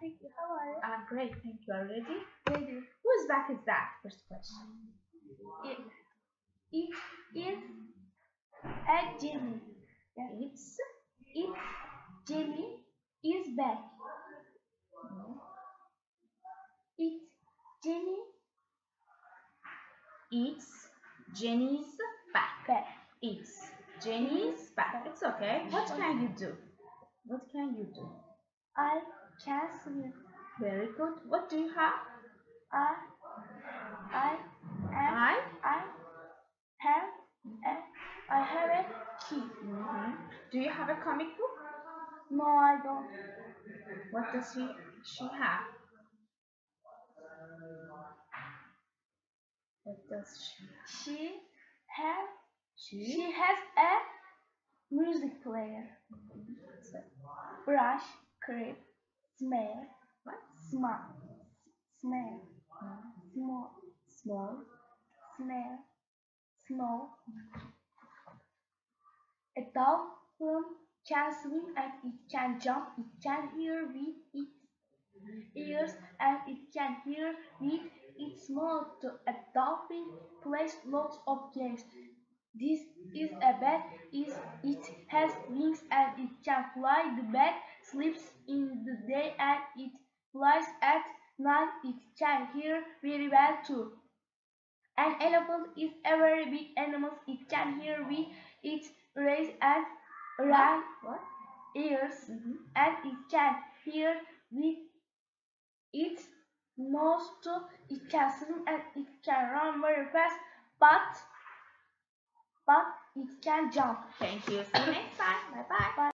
thank you. How are you? I'm great, thank you. Are you ready? Ready. Whose back is that? First question. It, it is a Jenny. It's It's Jenny is back. It's Jenny it's Jenny's back. back. It's Jenny's back. It's okay. What can you do? What can you do? I can swim. Very good. What do you have? I I am I. I have a I have a key. Mhm. Do you have a comic book? No, I don't. What does she she have? What does she have? She have She. she has a music player. Brush, clip, smell, What? smell, smell, small, Small. smell, snow. A dolphin can swim and it can jump. It can hear with its ears and it can hear with its mouth. A dolphin plays lots of games. This is a bat. Is it has wings and it can fly. The bat sleeps in the day and it flies at night. It can hear very well too. An elephant is a very big animal. It can hear with its ears and round ears, Mhm. and it can hear with its nose too. It can swim and it can run very fast, but but it can jump. Thank you. See you next time. Bye bye. Bye.